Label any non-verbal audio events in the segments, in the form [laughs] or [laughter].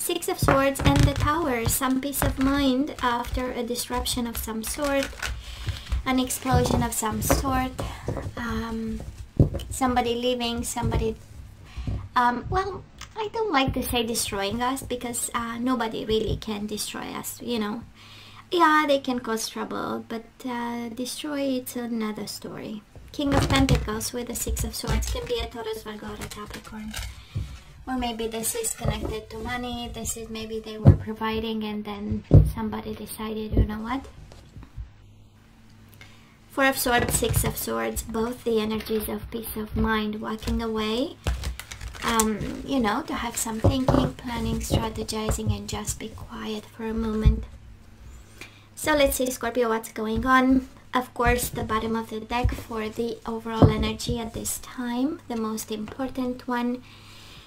Six of Swords and the Tower. Some peace of mind after a disruption of some sort. An explosion of some sort. Um, somebody leaving, somebody... Um, well, I don't like to say destroying us because uh, nobody really can destroy us, you know. Yeah, they can cause trouble, but uh, destroy it's another story. King of Pentacles with the Six of Swords can be a Taurus, Virgo, or a Capricorn. Or maybe this is connected to money. This is maybe they were providing and then somebody decided, you know what? Four of Swords, Six of Swords, both the energies of peace of mind, walking away. Um, you know, to have some thinking, planning, strategizing, and just be quiet for a moment. So let's see, Scorpio, what's going on? Of course, the bottom of the deck for the overall energy at this time, the most important one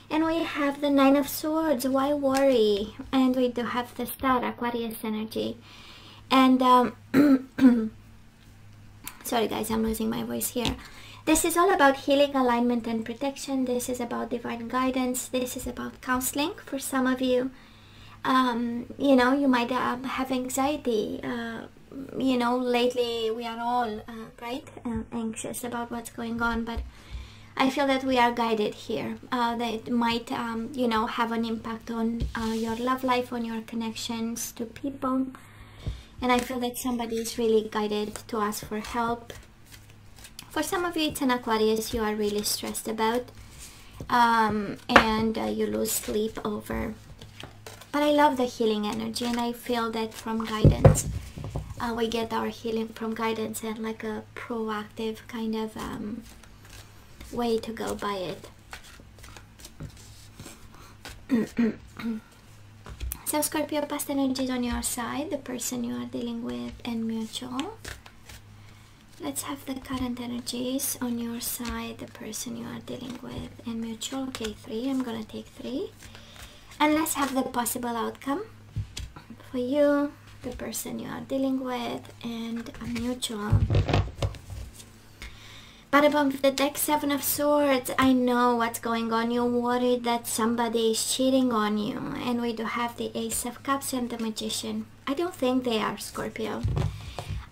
and we have the Nine of Swords, why worry? And we do have the Star, Aquarius energy. And, um, [clears throat] sorry guys, I'm losing my voice here. This is all about healing, alignment, and protection. This is about divine guidance. This is about counseling for some of you. Um, you know, you might uh, have anxiety. Uh, you know, lately we are all, uh, right, uh, anxious about what's going on, but I feel that we are guided here. Uh, that might, um, you know, have an impact on uh, your love life, on your connections to people. And I feel that somebody is really guided to ask for help. For some of you, it's an Aquarius you are really stressed about. Um, and uh, you lose sleep over. But I love the healing energy and I feel that from guidance. Uh, we get our healing from guidance and like a proactive kind of um, way to go by it. [clears throat] so Scorpio, past energies on your side, the person you are dealing with and mutual. Let's have the current energies on your side, the person you are dealing with and mutual. Okay, three. I'm gonna take three. And let's have the possible outcome for you, the person you are dealing with, and a mutual. Bottom of the deck, Seven of Swords. I know what's going on. You're worried that somebody is cheating on you. And we do have the Ace of Cups and the Magician. I don't think they are, Scorpio.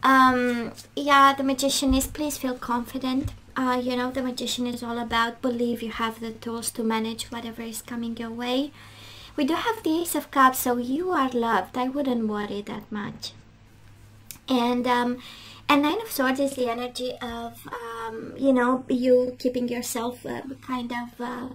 Um, yeah, the Magician is, please feel confident. Uh, you know, the Magician is all about believe you have the tools to manage whatever is coming your way. We do have the Ace of Cups, so you are loved. I wouldn't worry that much. And, um, and Nine of Swords is the energy of, um, you know, you keeping yourself uh, kind of uh,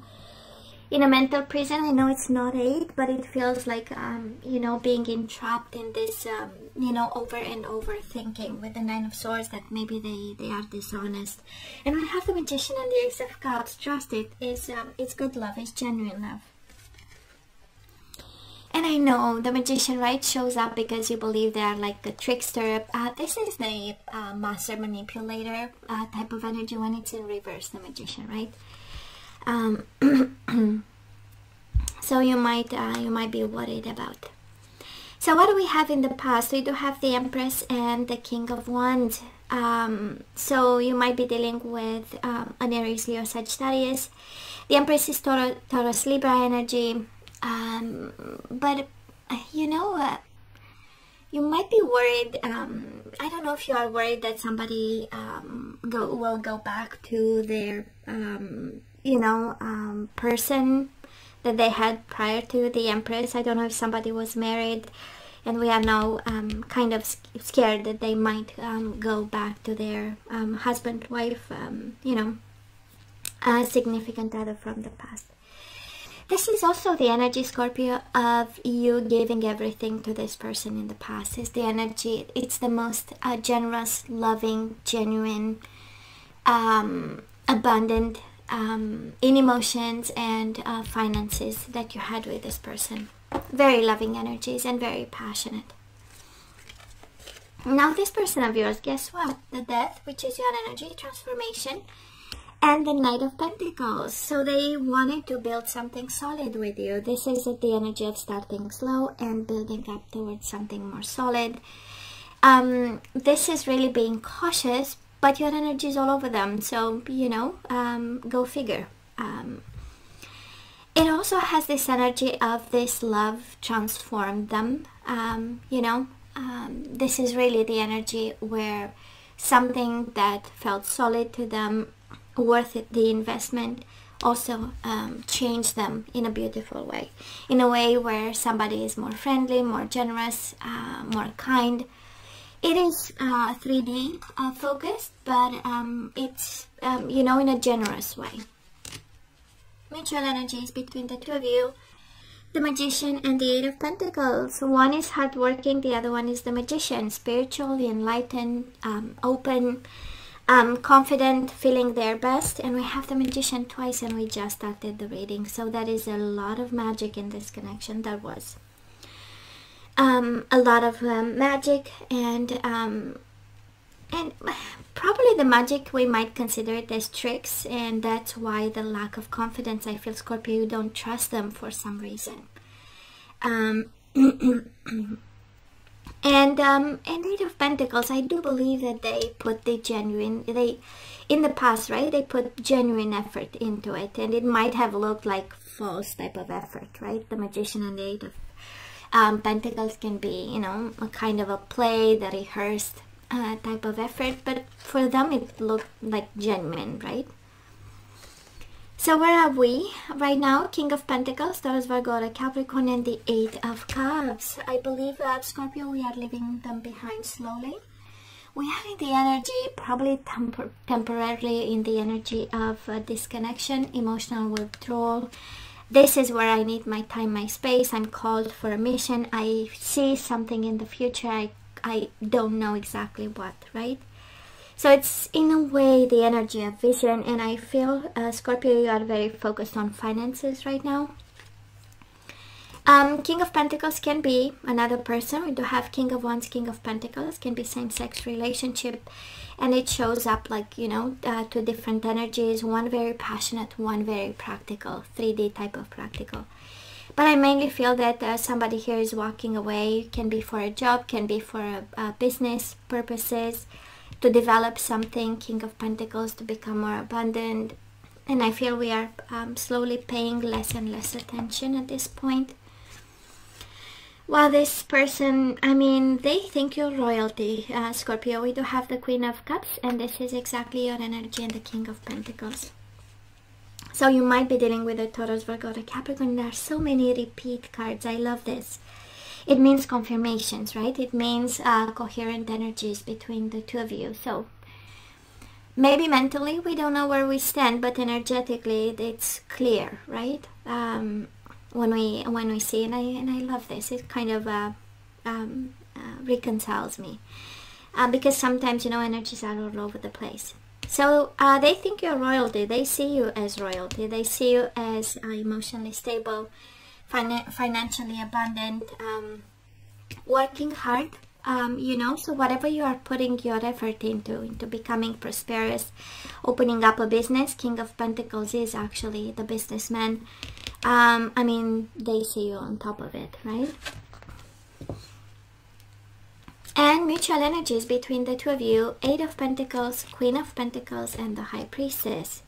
in a mental prison. I know it's not eight, but it feels like, um, you know, being entrapped in this, um, you know, over and over thinking with the Nine of Swords that maybe they, they are dishonest. And we have the Magician and the Ace of Cups. Trust it. It's, um, it's good love. It's genuine love. And I know the magician, right, shows up because you believe they are like a trickster. Uh, this is the uh, master manipulator uh, type of energy when it's in reverse, the magician, right? Um, [clears throat] so you might uh, you might be worried about. So what do we have in the past? We do have the Empress and the King of Wands. Um, so you might be dealing with um, an Aries, Leo, Sagittarius. The Empress is Taurus, Taurus Libra energy um, but you know uh, you might be worried um, I don't know if you are worried that somebody um, go will go back to their um, you know um, person that they had prior to the Empress. I don't know if somebody was married and we are now um, kind of scared that they might um, go back to their husband wife you know a significant other from the past this is also the energy, Scorpio, of you giving everything to this person in the past. It's the energy, it's the most uh, generous, loving, genuine, um, abundant um, in emotions and uh, finances that you had with this person. Very loving energies and very passionate. Now this person of yours, guess what? The death, which is your energy transformation, and the Knight of Pentacles. So they wanted to build something solid with you. This is the energy of starting slow and building up towards something more solid. Um, this is really being cautious, but your energy is all over them. So, you know, um, go figure. Um, it also has this energy of this love transformed them. Um, you know, um, this is really the energy where something that felt solid to them, worth it, the investment, also um, change them in a beautiful way. In a way where somebody is more friendly, more generous, uh, more kind. It is uh, 3D uh, focused, but um, it's, um, you know, in a generous way mutual energies between the two of you. The Magician and the Eight of Pentacles. One is hardworking, the other one is the Magician. Spiritual, enlightened, um, open, um, confident, feeling their best. And we have the Magician twice and we just started the reading. So that is a lot of magic in this connection. That was. Um, a lot of um, magic and um, and probably the magic we might consider it as tricks and that's why the lack of confidence I feel Scorpio you don't trust them for some reason um, [clears throat] [coughs] and um, and Eight of Pentacles I do believe that they put the genuine they in the past right they put genuine effort into it. And it might have looked like false type of effort right? The Magician and the Eight of um, Pentacles can be you know a kind of a play the rehearsed uh, type of effort. But for them it looked like genuine right so where are we right now king of pentacles taurus virgo capricorn and the eight of cups i believe that scorpio we are leaving them behind slowly we are in the energy probably tempor temporarily in the energy of uh, disconnection emotional withdrawal this is where I need my time, my space. I'm called for a mission. I see something in the future. I I don't know exactly what, right? So it's in a way the energy of vision and I feel uh, Scorpio you are very focused on finances right now. Um, King of Pentacles can be another person. We do have King of Wands, King of Pentacles, can be same-sex relationship. And it shows up like, you know, uh, two different energies. One very passionate, one very practical, 3D type of practical. But I mainly feel that uh, somebody here is walking away, can be for a job, can be for a, a business purposes, to develop something, King of Pentacles, to become more abundant. And I feel we are um, slowly paying less and less attention at this point. While this person, I mean, they think you're royalty, uh, Scorpio. We do have the Queen of Cups, and this is exactly your energy and the King of Pentacles. So you might be dealing with a Taurus, Virgo, or Capricorn. There are so many repeat cards. I love this. It means confirmations, right? It means uh, coherent energies between the two of you. So maybe mentally we don't know where we stand, but energetically it's clear, right? Um, when we when we see, and I and I love this. It kind of uh, um, uh, reconciles me uh, because sometimes you know energies are all over the place. So uh, they think you're royalty. They see you as royalty. They see you as uh, emotionally stable, financially abundant, um, working hard. Um, you know, so whatever you are putting your effort into, into becoming prosperous, opening up a business, King of Pentacles is actually the businessman. Um, I mean, they see you on top of it, right? and mutual energies between the two of you eight of pentacles queen of pentacles and the high priestess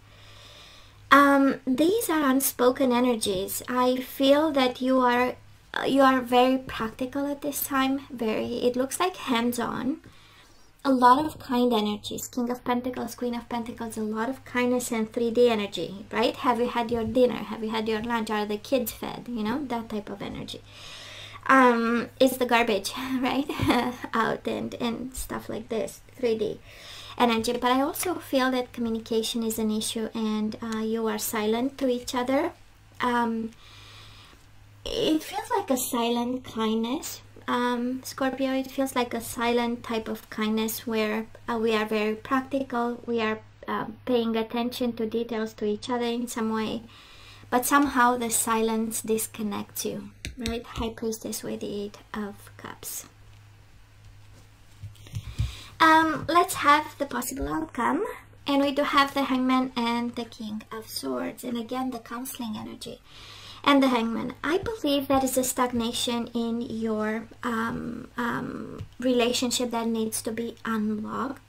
um, these are unspoken energies. I feel that you are uh, you are very practical at this time very it looks like hands-on. A lot of kind energies king of pentacles queen of pentacles a lot of kindness and 3d energy right? Have you had your dinner? Have you had your lunch? Are the kids fed? You know that type of energy. Um, is the garbage, [laughs] right? [laughs] Out and, and stuff like this, 3D energy. But I also feel that communication is an issue and uh, you are silent to each other. Um, it feels like a silent kindness. Um, Scorpio, it feels like a silent type of kindness where uh, we are very practical. We are uh, paying attention to details to each other in some way. But somehow the silence disconnects you right? High Priestess with the Eight of Cups. Um, let's have the possible outcome. And we do have the Hangman and the King of Swords. And again, the counseling energy. And the Hangman. I believe that is a stagnation in your um, um, relationship that needs to be unlocked.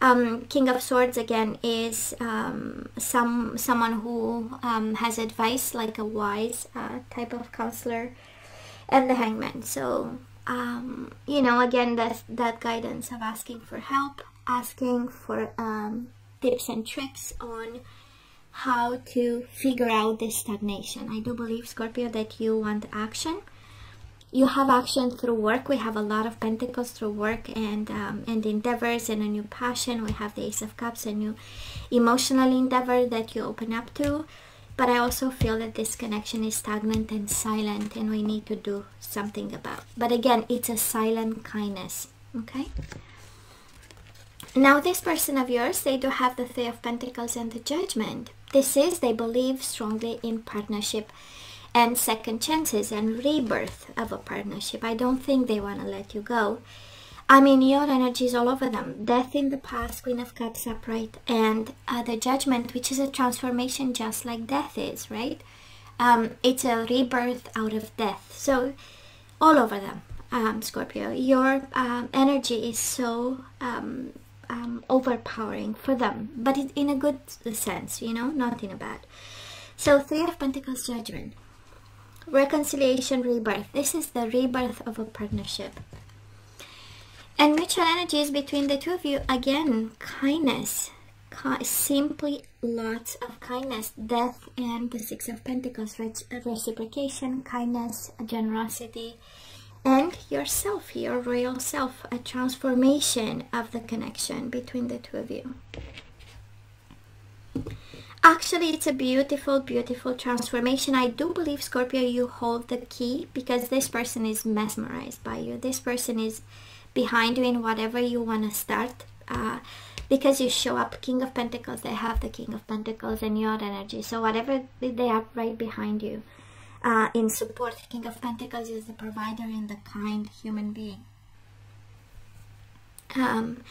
Um, King of Swords again is um, some someone who um, has advice, like a wise uh, type of counselor, and the Hangman. So um, you know, again, that that guidance of asking for help, asking for um, tips and tricks on how to figure out this stagnation. I do believe, Scorpio, that you want action you have action through work. We have a lot of pentacles through work and um, and endeavors and a new passion. We have the Ace of Cups, a new emotional endeavor that you open up to. But I also feel that this connection is stagnant and silent and we need to do something about. But again, it's a silent kindness, okay? Now this person of yours, they do have the Three of Pentacles and the Judgment. This is, they believe strongly in partnership and second chances and rebirth of a partnership. I don't think they want to let you go. I mean, your energy is all over them. Death in the past, Queen of Cups upright, and uh, the Judgment, which is a transformation just like death is, right? Um, it's a rebirth out of death. So, all over them, um, Scorpio. Your um, energy is so um, um, overpowering for them, but it, in a good sense, you know, not in a bad. So, Three of Pentacles Judgment reconciliation, rebirth. This is the rebirth of a partnership. And mutual energies between the two of you, again, kindness. simply lots of kindness. Death and the Six of Pentacles, reciprocation, kindness, generosity, and yourself, your royal self, a transformation of the connection between the two of you. Actually, it's a beautiful, beautiful transformation. I do believe, Scorpio, you hold the key because this person is mesmerized by you. This person is behind you in whatever you want to start. Uh, because you show up King of Pentacles, they have the King of Pentacles and your energy. So whatever they are right behind you uh, in support. King of Pentacles is the provider and the kind human being. Um,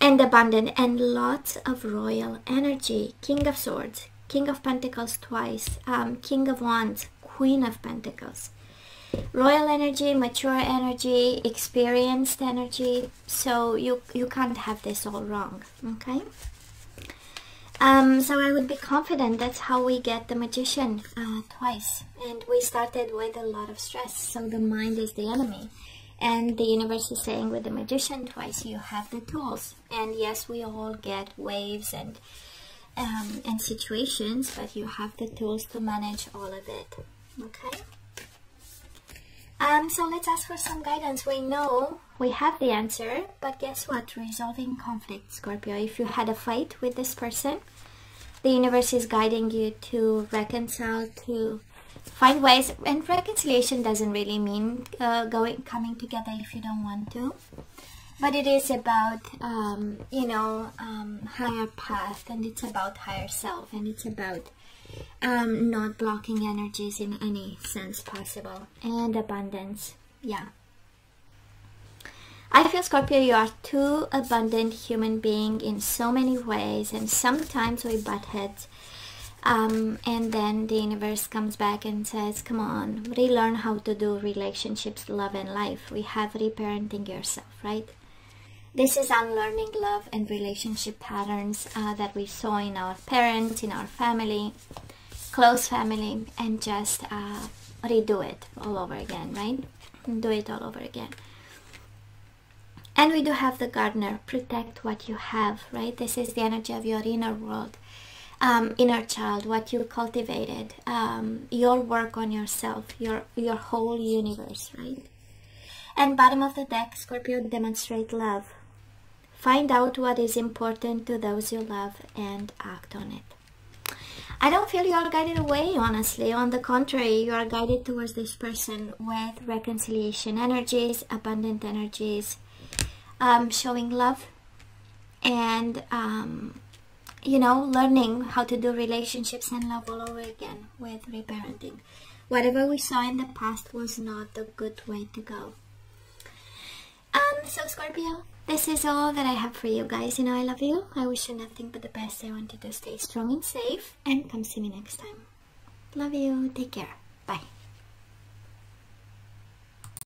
and abundant and lots of royal energy. King of Swords, King of Pentacles twice, um, King of Wands, Queen of Pentacles. Royal energy, mature energy, experienced energy. So you, you can't have this all wrong, okay? Um, so I would be confident that's how we get the magician uh, twice. And we started with a lot of stress, so the mind is the enemy. And the universe is saying with the magician twice, you have the tools. And yes, we all get waves and um, and situations, but you have the tools to manage all of it. Okay. Um, so let's ask for some guidance. We know we have the answer, but guess what? Resolving conflict, Scorpio. If you had a fight with this person, the universe is guiding you to reconcile, to find ways and reconciliation doesn't really mean uh, going coming together if you don't want to but it is about um, you know um, higher path and it's about higher self and it's about um, not blocking energies in any sense possible and abundance yeah I feel Scorpio you are too abundant human being in so many ways and sometimes we butt heads um, and then the universe comes back and says, come on, relearn how to do relationships, love, and life. We have reparenting yourself, right? This is unlearning love and relationship patterns uh, that we saw in our parents, in our family, close family, and just uh, redo it all over again, right? Do it all over again. And we do have the gardener, protect what you have, right? This is the energy of your inner world um, inner child, what you cultivated, um, your work on yourself, your your whole universe, right? And bottom of the deck, Scorpio, demonstrate love. Find out what is important to those you love and act on it. I don't feel you are guided away, honestly. On the contrary, you are guided towards this person with reconciliation energies, abundant energies, um, showing love, and um, you know, learning how to do relationships and love all over again with reparenting. Whatever we saw in the past was not the good way to go. Um, so Scorpio, this is all that I have for you guys. You know, I love you. I wish you nothing but the best. I want you to stay strong and safe. And come see me next time. Love you. Take care. Bye.